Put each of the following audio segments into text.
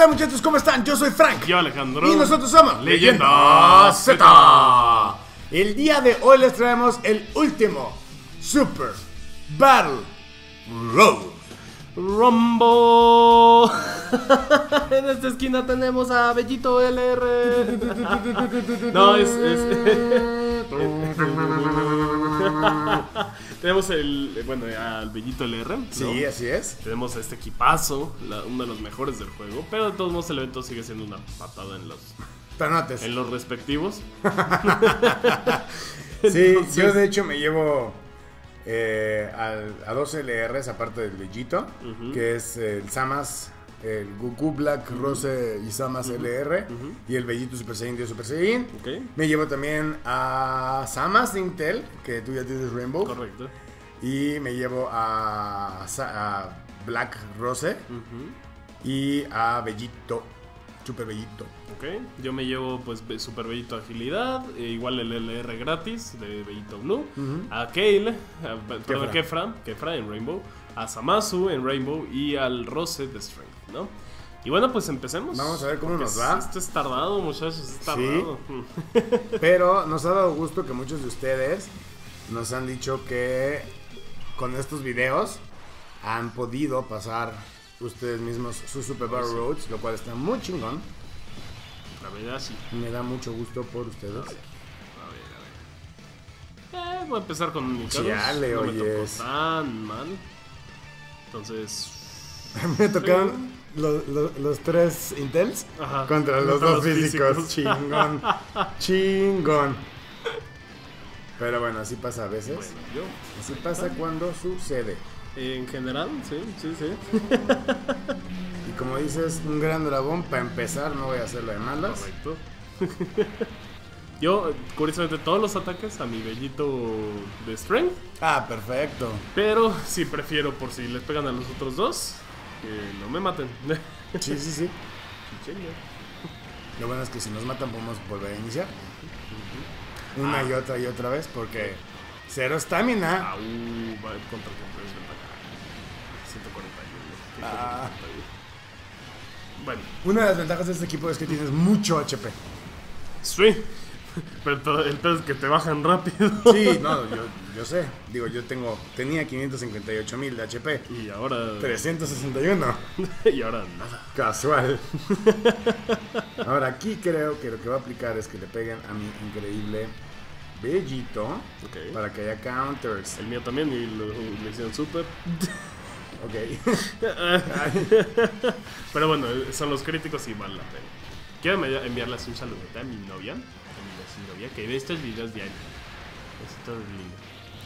¿qué tal muchachos? ¿Cómo están? Yo soy Frank. Yo Alejandro. Y nosotros somos Leyenda Z. El día de hoy les traemos el último Super Battle Road. Rumbo. en esta esquina tenemos a Bellito LR. no, es. es- tenemos el. Bueno, al Bellito LR. ¿no? Sí, así es. Tenemos a este equipazo, la- uno de los mejores del juego. Pero de todos modos, el evento sigue siendo una patada en los, Tanotes. en los respectivos. Sí, Entonces- yo de hecho me llevo eh, al- a dos LRs aparte del Bellito, que es el Samas, el Goku Black Rose y Samas LR, y el Bellito Super Saiyan Dios Super Saiyan. Ok, Me llevo también a Samas de Intel, que tú ya tienes Rainbow. correcto. Y me llevo a, a Black Rose y a Bellito, Super Bellito. Ok, yo me llevo pues Super Bellito Agilidad, e igual el LR gratis de Bellito Blue, a Kale, a, perdón, Kefra. Kefra, Kefra en Rainbow, a Samasu en Rainbow y al Rose de Strength, ¿no? Y bueno, pues empecemos. Vamos a ver cómo Porque nos va. Esto es tardado, muchachos, es Sí. tardado. Pero nos ha dado gusto que muchos de ustedes nos han dicho que con estos videos han podido pasar ustedes mismos sus Super Battle Roads, lo cual está muy chingón. La verdad, sí. Me da mucho gusto por ustedes. A ver, a ver. Eh, voy a empezar con mi caso. Chale, no me oyes. tocó tan mal. Entonces, Me tocaron lo- lo- los tres Intels Ajá. contra los Contra dos los físicos. físicos. Chingón. Chingón. Pero bueno, así pasa a veces. bueno, yo Así pasa cuando sucede. En general, sí, sí, sí. Y como dices, un gran dragón, para empezar, no voy a hacerlo de malas. Correcto. Yo, curiosamente, todos los ataques a mi bellito de Strength. Ah, perfecto. Pero sí prefiero, por si les pegan a los otros dos, que no me maten. Sí, sí, sí. Lo bueno es que si nos matan podemos volver a iniciar. Una y otra y otra vez porque cero estamina. Au, va contra contra desventaja. 141. ¿Qué Ah. 141? Bueno, Una de las ventajas de este equipo es que tienes mucho HP. sí. Pero el pedo es que te bajan rápido. Sí, no, yo, yo sé. Digo, yo tengo tenía 558 mil de HP. Y ahora. 361. Y ahora nada. Casual. Ahora aquí creo que lo que va a aplicar es que le peguen a mi increíble Bellito Ok. para que haya counters. El mío también y lo, hicieron súper. Ok. Pero bueno, son los críticos y vale la pena. Quiero enviarles un saludete a mi novia, a mi novia, que ve estos videos diarios. Es todo lindo.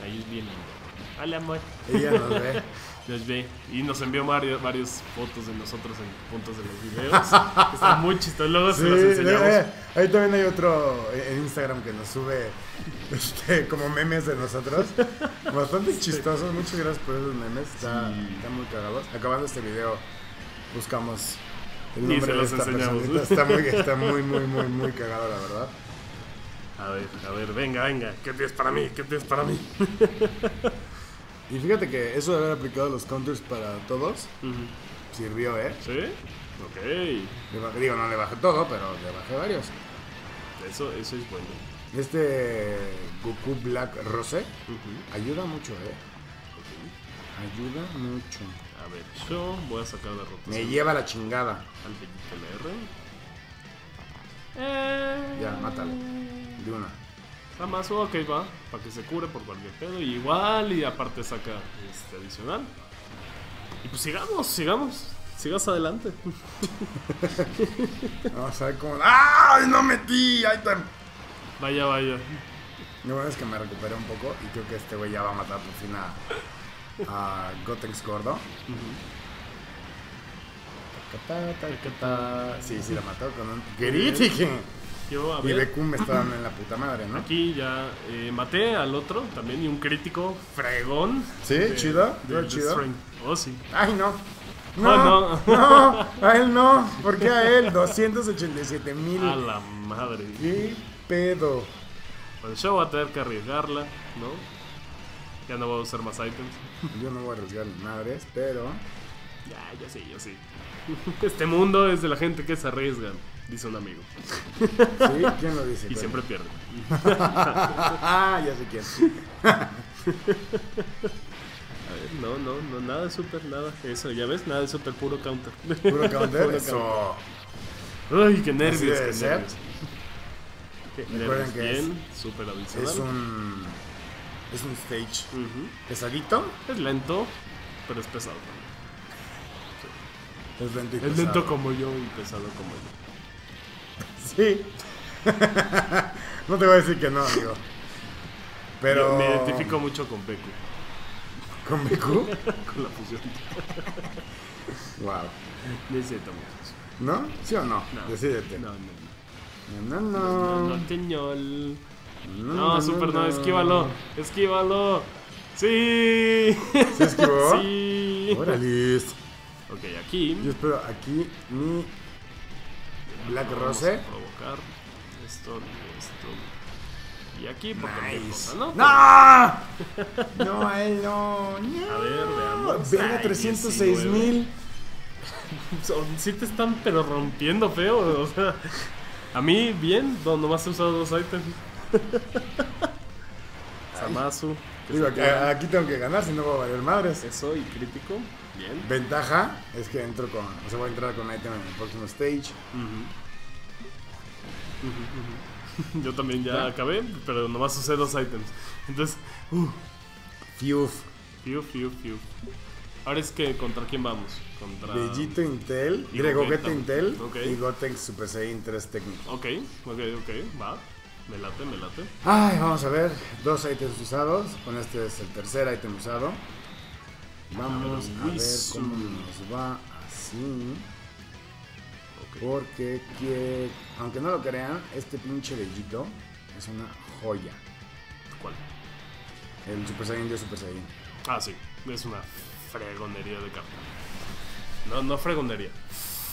Ahí es bien lindo. Hola, amor. Ella nos ve. Nos ve y nos envió varios, varias fotos de nosotros en puntos de los videos. Está muy chistoso. Luego Sí, se los enseñamos. eh, ahí también hay otro en Instagram que nos sube este, como memes de nosotros. Bastante chistosos. Muchas gracias por esos memes. Está, Sí. están muy cagados. Acabando este video, buscamos el Y nombre de los esta enseñamos. personita. Está muy, está muy, muy, muy, muy cagado, la verdad. A ver, a ver, venga, venga. ¿Qué tienes para mí? ¿Qué tienes para mí? Y fíjate que eso de haber aplicado los counters para todos sirvió, ¿eh? ¿Sí? Ok. Le bajé- digo, no le bajé todo, pero le bajé varios. Eso, eso es bueno. Este Goku Black Rose ayuda mucho, ¿eh? Ayuda mucho. A ver, yo voy a sacar de rotación. Me lleva la chingada. Al. Eh, Ya, mátalo. De una. Amazo, ok, va. Para que se cure por cualquier pedo. Y igual, y aparte saca este adicional. Y pues sigamos, sigamos. Sigas adelante. Vamos a ver cómo. ¡Ay! ¡No metí! ¡Ahí está! Vaya, vaya. Lo bueno es que me recuperé un poco y creo que este güey ya va a matar por fin a, a Gotex Gordo. Tacatá, tacatá. Sí, sí, la mató con un crítico. Yo, a Y. BQ me está dando en la puta madre, ¿no? Aquí ya eh, maté al otro también y un crítico fregón. ¿Sí? de- ¿Chido? de- ¿Todo de chido? Oh, sí. ¡Ay, no! Oh, No, no, a él no. ¿Por qué a él? 287 mil. A la madre. ¿Qué pedo? Pues yo voy a tener que arriesgarla, ¿no? Ya no voy a usar más items. Yo no voy a arriesgar madres, pero Ya, yo sí, yo sí. Este mundo es de la gente que se arriesga, dice un amigo. ¿Sí? ¿Quién lo dice? Y siempre pierde. Ah, ya sé quién. A ver, no, no, no, nada de super, nada. Eso, ya ves, nada de super, puro counter. Puro counter. Puro Eso. Ay, qué nervios, debe qué ser. nervios. Qué Recuerden nervios. que es- super adicional. Es un. Es un stage pesadito. Es lento, pero es pesado. Es lento y Es pesado. lento como yo y pesado como yo. Sí. no te voy a decir que no, amigo. Pero. Yo me identifico mucho con Peku, ¿Con BQ? con la fusión. wow. Necesito mucho. ¿No? ¿Sí o no? No. Decídete. No, no, No, no. no. No, no, señor. No, No, super, no, esquívalo. Esquívalo. Sí. ¿Se esquivó? Sí. Órale. Ok, aquí. Yo espero aquí mi Black Rose. provocar esto y esto. Y aquí, porque me Nice. ¿no? ¡No! No, a él no. no. A ver, veamos. Venga, Ay, 306 mil. Son- Sí te están pero rompiendo feo, o sea, a mí bien, no, nomás he usado dos ítems. Samasu, Digo, aquí, tengo que ganar, si no voy a valer madres. eso y crítico, bien. Ventaja es que entro con. O sea, voy a entrar con item en el próximo stage. Yo también ya acabé, pero nomás usé dos ítems. Entonces, uh, Fiuf. fiu, fiu, fiu. Ahora es que, ¿contra quién vamos? Contra... Bellito Intel, Y Grego Gogeta. Geta Intel y Gotenks Super Saiyan 3 técnico. Ok, ok, ok, va. Me late, me late. Ay, vamos a ver. Dos ítems usados. Con este es el tercer ítem usado. Vamos a ver cómo nos va así. Porque, que, aunque no lo crean, este pinche bellito es una joya. ¿Cuál? El Super Saiyan de Super Saiyan. Ah, sí, es una fregonería de carta. No, no fregonería,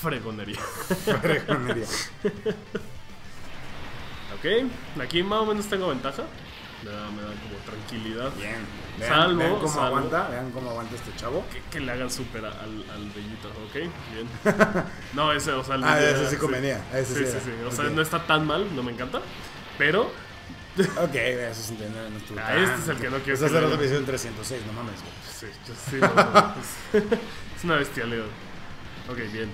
fregonería. Fregonería. ok, aquí más o menos tengo ventaja. Me da, me da como tranquilidad. Bien. Vean, Salvo, vean cómo salvo. aguanta. Vean cómo aguanta este chavo. Que, que le hagan super al, al bellito, ok, bien. No, ese, o sea, el Ah, de- ese sí convenía, ese sí, sí sí. O sea, no está tan mal, no me encanta. Pero Ok, eso sí, no, no estuvo Ah, este es el que no quiero Esa es la edición 306, no mames. Sí, yo sí, no, no, es, es una bestialidad. Ok, bien.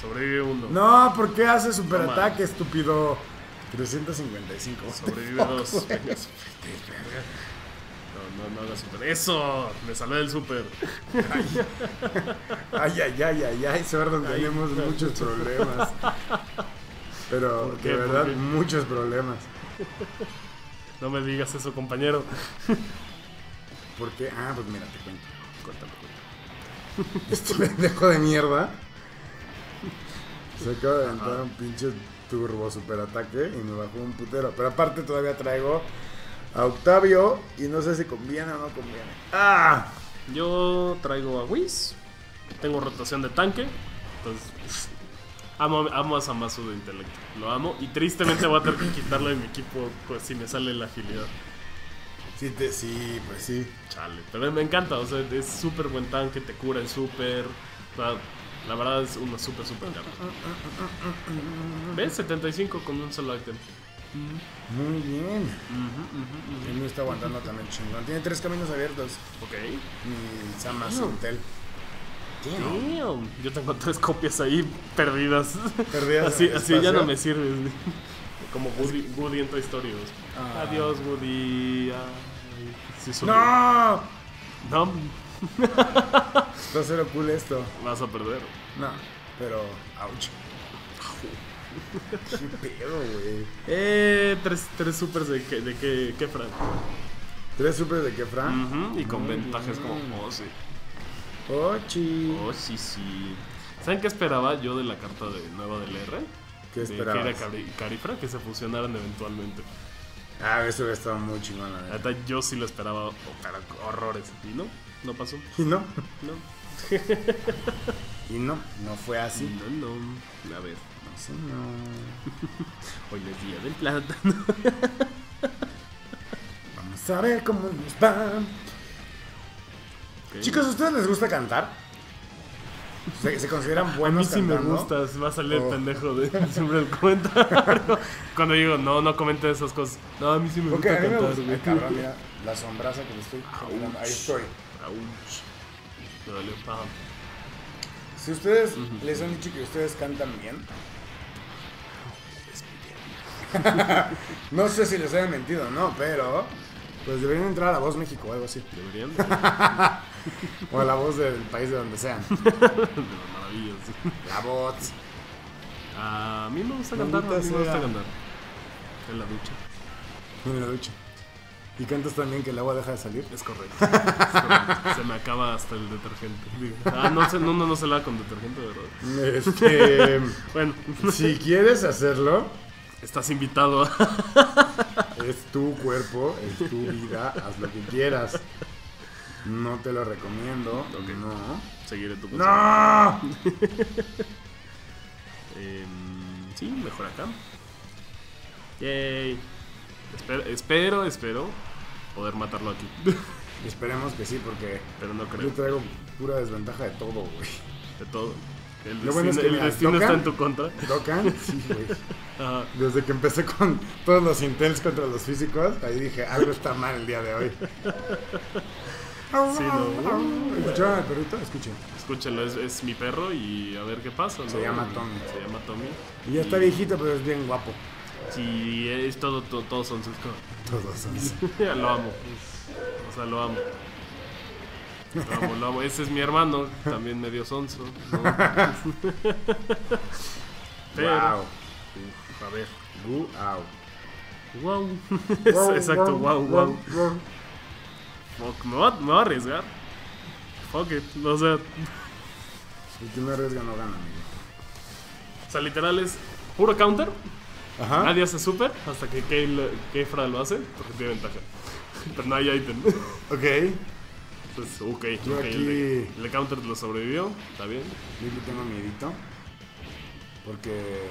Sobrevive uno. No, ¿por qué hace superataque, estúpido? 355. Sobrevive dos. No, no, no haga super. ¡Eso! Me salvé del super. Ay, ay, ay, ay, ay, Ay, tenemos no. muchos problemas. Pero, de ¿Por verdad, muchos problemas. No me digas eso, compañero. ¿Por qué? Ah, pues mira, te cuento. Cuéntame, cuéntame. Este pendejo de mierda se acaba de aventar un pinche turbo superataque y me bajó un putero. Pero aparte todavía traigo a Octavio y no sé si conviene o no conviene. ¡Ah! Yo traigo a Whis. Tengo rotación de tanque. Entonces, amo, amo a Samasu de intelecto. Lo amo. Y tristemente voy a tener que quitarlo de mi equipo pues, si me sale la agilidad. Sí, te- sí, pues sí. Chale. Pero me encanta. O sea, es súper buen tanque. Te cura el súper. o sea, La verdad es una súper, súper carta. ¿Ves? 75 con un solo ítem. Muy bien. Él me está aguantando también chingón. Tiene tres caminos abiertos. Ok. Mi Sama. Damn. Yo tengo tres copias ahí perdidas. Perdidas así así ya no me sirves. Como Woody, Woody en Toy Story. Ah. Adiós, Woody. Ay, sí, ¡No! No, Está cero cool esto. vas a perder. No, pero. Ouch. ¿Qué pedo, güey? Eh, tres, tres supers de que, de que Fran. ¿Tres supers de? Ujú, Y con Muy ventajas como, oh sí. Ochi. Oh sí, sí. ¿Saben qué esperaba yo de la carta de nueva del R? ¿Qué De que era Cari- Carifra, que se fusionaran eventualmente. Ah, eso hubiera estado muy chingón, la yo sí lo esperaba, oh, horrores. No, no pasó. Y no, No, y no, no fue así. no, no. A ver, Así no. hoy es día del plátano. Vamos a ver cómo nos va. Ok. Chicos, ¿a ustedes les gusta cantar? Se, se consideran A mí buenos sí me cantando. gustas, va a salir el Oh. pendejo de siempre el comentario. Cuando digo, no, no comenten esas cosas. No, a mí sí me gusta a mí me gusta. Ay, cabrón, mira, la sombraza que le estoy. Ahí estoy. Me dolió. Si ustedes les han dicho que ustedes cantan bien, no sé si les hayan mentido o no, pero pues deberían entrar a La Voz México o algo así. Deberían. O a La Voz del país de donde sean. de las maravillas. La Voz. A mí me gusta cantar, a mí me gusta cantar. En la ducha. En la ducha. Y cantas también que el agua deja de salir. Es correcto. Es correcto. Se me acaba hasta el detergente. Ah, no, se, no, no, no se lava con detergente, ¿verdad? Este, Bueno, si quieres hacerlo, estás invitado es tu cuerpo, es tu vida, haz lo que quieras. No te lo recomiendo. Ok. No. Seguiré tu consejo. ¡No! Em, sí, mejor acá. Yay. Espero, espero, espero poder matarlo aquí. Esperemos que sí, porque Pero no yo creo. traigo pura desventaja de todo, güey. De todo. El Lo bueno destino, es que, el mira, destino toca. está en tu contra. ¿Tocan? Sí, güey. Ajá. Desde que empecé con todos los intels contra los físicos, ahí dije, algo está mal el día de hoy. Sí, no. ¿Escucharon al perrito? Escuchen. Escúchalo, es, es mi perro y a ver qué pasa. ¿no? Se llama Tommy. Se llama Tommy. Y ya está viejito, pero es bien guapo. Sí, es todo, todo, todos son sus. Todos son. lo amo. O sea, lo amo. Lo amo, lo amo. Ese es mi hermano, también medio sonso. ¿no? Pero, Wow. a ver. Wow. Wow. Exacto, wow, wow. Fuck, me voy, a, me voy a arriesgar. Fuck it. O sea, El que no arriesga no gana, amigo. o sea, literal es puro counter. Ajá. Nadie hace super hasta que Kefra lo hace porque tiene ventaja. Pero no hay item. Ok. Entonces, ok, Yo ok. aquí- El, counter lo sobrevivió. Está bien. Yo le tengo miedito. Porque.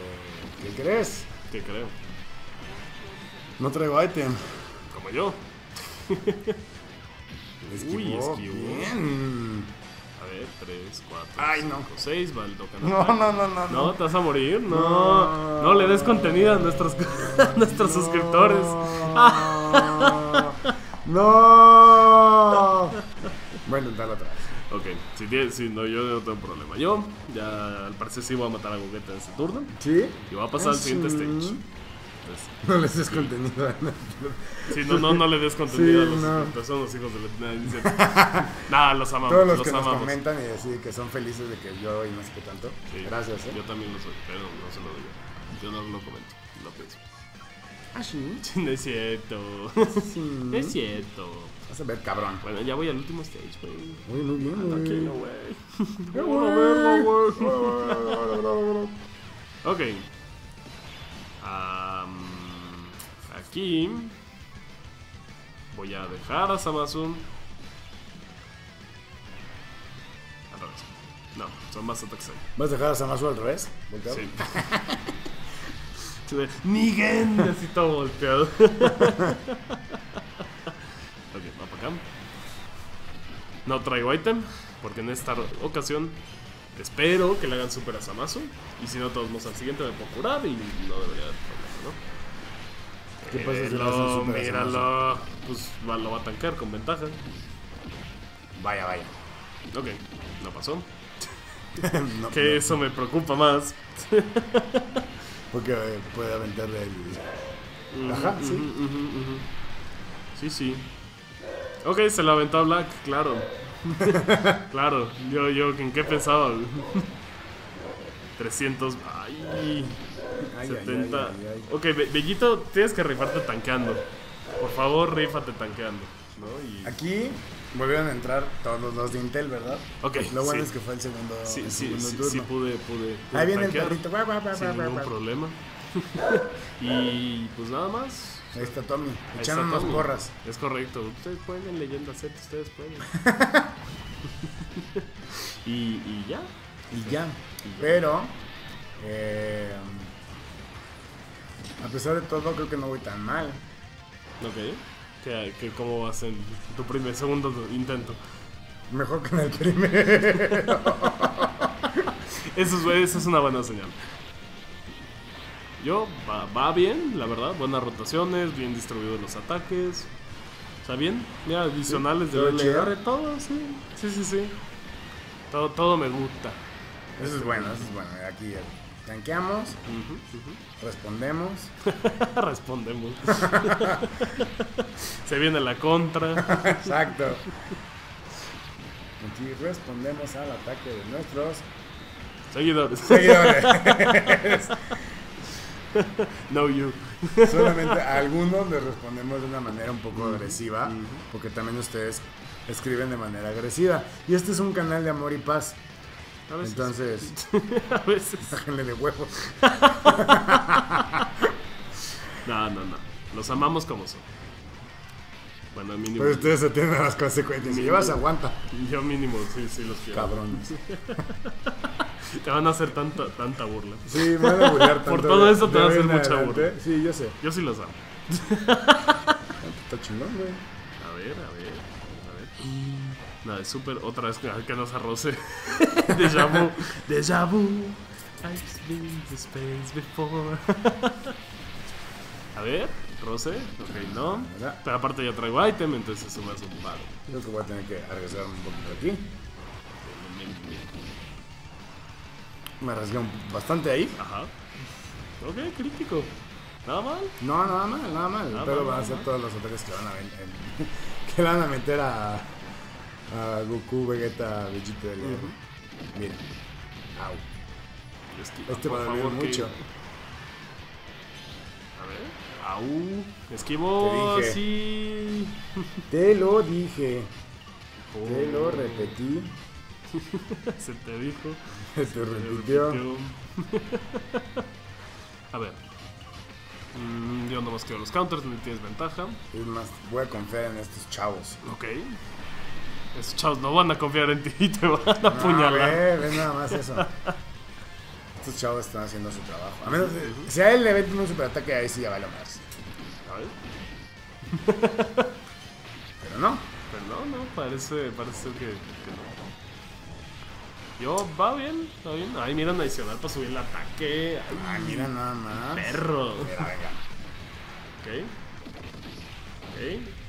¿Qué crees? ¿Qué creo? No traigo item. Como yo. Esquivó. Uy, esquivó. Bien. Ver, 3, 4, Ay, no. 5, 6. Va el token No, attack. no, no, no. No, te vas a morir. No. No. No, le des contenido a nuestros, a nuestros suscriptores. No. Voy a intentarlo otra vez. Ok, si, tienes, si no, yo no tengo problema. Yo, ya al parecer sí voy a matar a Gogeta en este turno. ¿Sí? Y voy a pasar al Ah, siguiente sí. stage. Entonces, No les des contenido a nadie. Sí, no, no, no le des contenido Sí, a los no. suscriptores, son los hijos de la... Nada, los amamos, Todos los los que nos amamos. comentan y deciden que son felices de que yo y no sé qué tanto. Sí, Gracias, ¿eh? Yo también lo soy, pero no se lo digo. Yo no lo comento, lo pienso. Ah, sí. Sí, no es cierto. Sí. No es cierto. Vas a ver, cabrón. Bueno, ya voy al último stage, güey. Muy, muy bien, güey. Tranquilo, güey. Qué Una verga, güey. Ok. Am, aquí voy a dejar a Samazun. Al revés. No, son más ataques ahí. ¿Vas a dejar a Samasu al revés? ¿Volteado? Sí. Nigen, así todo volteado. ok, va para acá. No traigo item, porque en esta ocasión espero que le hagan super a Samasu. Y si no, todos vamos al siguiente me puedo curar y no debería. ¿Qué pasa si super a míralo. Pues lo va a tancar con ventaja. Vaya, vaya. Ok, no pasó. No, Que no, eso me preocupa más. Porque eh, puede aventarle el... Ajá, sí. Sí, sí. Ok, se la aventó a Black, claro. claro, yo, yo, ¿en qué pensaba? 300, ay, Ay, ay, 70. ay, ay, ay. Ok, Be- Bellito, tienes que rifarte tanqueando. Por favor, rífate tanqueando. ¿no? Y- Aquí volvieron a entrar todos los de Intel, ¿verdad? Ok, Lo bueno sí. es que fue el segundo, Sí, el sí, segundo sí, turno. sí pude, pude, pude Ahí viene el perrito. Guau, guau, guau, sin guau, ningún problema. y pues nada más. Ahí está Tommy, Tommy. porras. Es correcto. Ustedes pueden en Leyenda Z, ustedes pueden. y, y ya. Y ya. Pero, eh, a pesar de todo, creo que no voy tan mal. Ok. ¿Qué, qué, ¿Cómo vas en tu primer, segundo intento? Mejor que en el primero. Eso es, eso es una buena señal. Yo, va, va bien, la verdad. Buenas rotaciones, bien distribuidos los ataques. Está bien. Mira, adicionales de. LR, todo, sí. Sí, sí, sí. Todo, todo me gusta. Eso es bueno, eso es bueno. Aquí eh, tanqueamos, respondemos. Respondemos. Se viene la contra. Exacto. Aquí respondemos al ataque de nuestros Seguidores. seguidores. No you. Solamente a algunos les respondemos de una manera un poco agresiva, porque también ustedes escriben de manera agresiva. Y este es un canal de amor y paz. A veces. Entonces, A veces. bájenle de huevos. No, no, no. Los amamos como son. Bueno, mínimo. Pero ustedes se tienen las consecuencias. Si llevas, aguanta, Yo mínimo, sí, sí los quiero. cabrones. Te van a hacer tanta, tanta burla. Sí, me van a burlar tanto. Por todo eso te de va a hacer mucha adelante. burla. Sí, yo sé. Yo sí los amo. Está chingón, güey. A ver, a ver, ver. Nada, es súper. Otra vez que, nos arroce. Deja vu. Deja vu. I've been to space before. a ver, roce. Ok, no. Pero aparte ya traigo item, entonces eso me hace un paro. Creo que voy a tener que arriesgarme un poquito aquí. Me arriesgué bastante ahí. Ajá. Ok, crítico. Nada mal. No, nada mal, nada mal. Nada Pero mal, van a mal. todos los ataques que van a, que van a meter a, a Goku, Vegeta, Vegeta del Hierro. Miren. Au. Esquiva, Este va a doler que- mucho. A ver. Au. Esquivo. Te dije. Sí. Te lo dije. Te lo Oh. repetí. Se te dijo. Se te repitió. A ver. Mm, yo nomás quiero los counters, no tienes ventaja. Es más, voy a confiar en estos chavos. Ok. Esos chavos no van a confiar en ti y te van a No, apuñalar. ve, ve nada más eso. Estos chavos están haciendo su trabajo. A menos, si a él le meten un superataque, ahí sí ya vale más. Pero no. Pero no, no, parece, parece que, que no. Yo, va bien, va bien. Ay, mira, adicional para subir el ataque. Ay, Ay, mira nada más. perro. Mira, venga. Ok. Ok.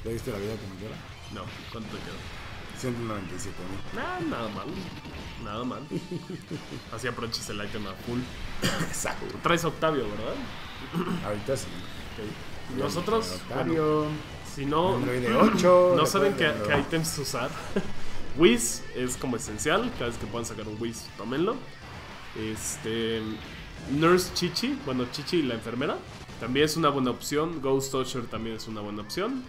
¿Le diste la vida como quiera? No, ¿cuánto te? 197 mil. Nah, nada mal. Nada mal. Así aprovechas el item a full. Exacto. Traes Octavio, ¿verdad? Ahorita sí. Nosotros, bueno, Octavio. si no, de 8. no saben qué, qué items usar. Wiz es como esencial. Cada vez que puedan sacar un Wiz, tómenlo. Este. Nurse Chichi, bueno, Chichi la enfermera, también es una buena opción. Ghost Usher también es una buena opción.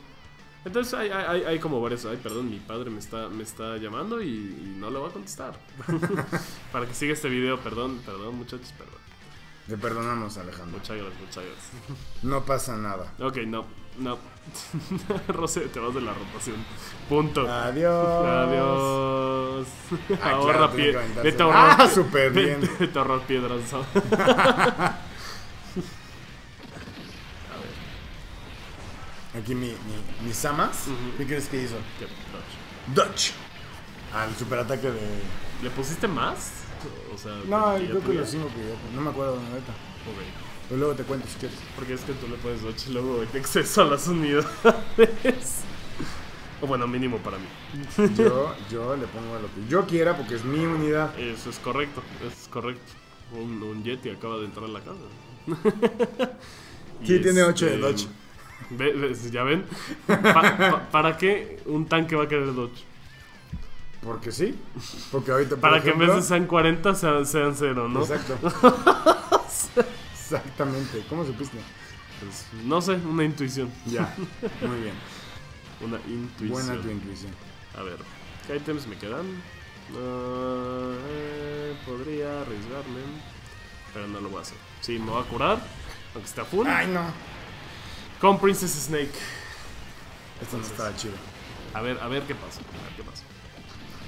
Entonces hay, hay, hay- como varios. Ay, perdón, mi padre me está, me está llamando y, y no le voy a contestar. Para que siga este video, perdón, perdón, muchachos, perdón. Te perdonamos, Alejandro. Muchas gracias, muchas gracias. No pasa nada. Ok, no, no. Rose, te vas de la rotación. Punto. Adiós. Adiós. Ah, ahorra claro, tiene pie- que aventarse. Vete a ahorrar. Ah, súper bien. Vete, vete a ahorrar piedras. Aquí mi, mi, mi Samas. Ujú. ¿Qué crees que hizo? Qué dodge. Dutch. Al superataque de. ¿Le pusiste más? O sea, No, ya creo que los cinco que. No me acuerdo, neta. Ok. Pero luego te cuento si quieres. Porque es que tú le puedes dodge y luego hay acceso a las unidades. o bueno, mínimo para mí. Yo, yo le pongo lo que yo quiera porque es mi unidad. Eso es correcto, eso es correcto. Un, un Yeti acaba de entrar a la casa. Y Sí, tiene ocho de este, dodge. ¿Ya ven? Pa- pa- ¿Para qué un tanque va a querer dodge? Porque sí. Porque ahorita. por Para que en vez de sean 40 sean, sean 0, ¿no? Exacto. Exactamente. ¿Cómo supiste? Pues, no sé, una intuición. Ya. Muy bien. Una intuición. Buena tu intuición. A ver, ¿qué items me quedan? Ah, eh, podría arriesgarme, pero no lo voy a hacer. Sí, me voy a curar, aunque está full. Ay, no. Con Princess Snake. Esto no estaba chido. A ver, a ver qué pasa. A ver qué pasa.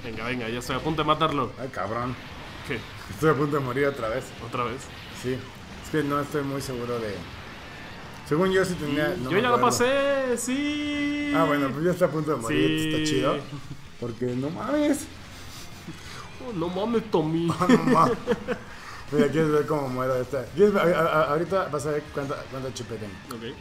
Venga, venga, ya estoy a punto de matarlo. Ay, cabrón. ¿Qué? Estoy a punto de morir otra vez. ¿Otra vez? Sí. Es que no estoy muy seguro de. Según yo sí tenía. no Yo ya lo acuerdo. pasé, sí. Ah, bueno, pues ya está a punto de morir. Sí. Está chido. Porque no mames. Oh, no mames, Tommy. No mames. Mira, quieres ver cómo muero esta. Ahorita vas a ver cuánto, cuánto HP tengo. Ok.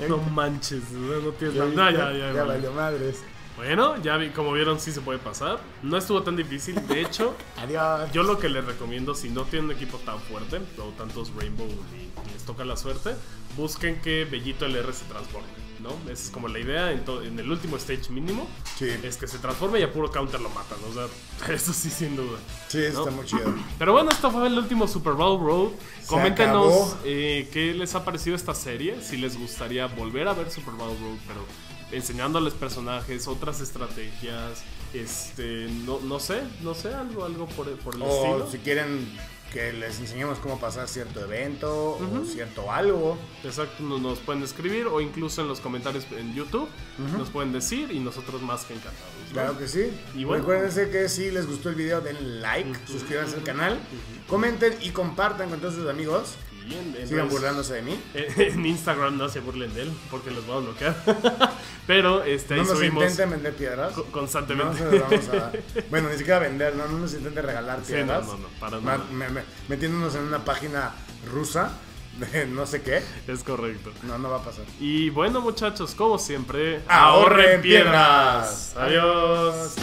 No manches, no, no tienes Ya, nada. Ya, ya, ya, valió madres. Bueno, ya vi, como vieron, sí se puede pasar. No estuvo tan difícil. De hecho, Adiós. yo lo que les recomiendo, si no tienen un equipo tan fuerte, o tantos Rainbow y les toca la suerte, busquen que Bellito LR se transforme. ¿No? Esa es como la idea en, en el último stage mínimo. Sí. Es que se transforme y a puro counter lo matan. O sea, eso sí, sin duda. Sí, ¿no? está muy chido. Pero bueno, esto fue el último Super Bowl Road. Se Coméntenos eh, qué les ha parecido esta serie. Si les gustaría volver a ver Super Bowl Road, pero enseñándoles personajes, otras estrategias. Este, no, no sé, no sé, algo, algo por, por el O estilo. si quieren que les enseñemos cómo pasar cierto evento o cierto algo. Exacto, nos, nos pueden escribir o incluso en los comentarios en YouTube nos pueden decir y nosotros más que encantados. ¿no? Claro que sí. Y bueno. Recuérdense que si les gustó el video, den like, suscríbanse al canal, comenten y compartan con todos sus amigos. En- en Sigan redes- burlándose de mí. En Instagram no se burlen de él porque los voy a bloquear. Pero este, ahí No nos subimos intenten vender piedras. co- No constantemente. las vamos a... Bueno, ni siquiera vender, no, no nos intenten regalar Sí, piedras. no, no, no, para nada. me- me- metiéndonos en una página rusa de no sé qué. Es correcto. No, no va a pasar. Y bueno, muchachos, como siempre, Ahorren piedras. Adiós.